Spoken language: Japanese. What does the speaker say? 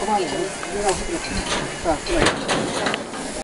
困るよね。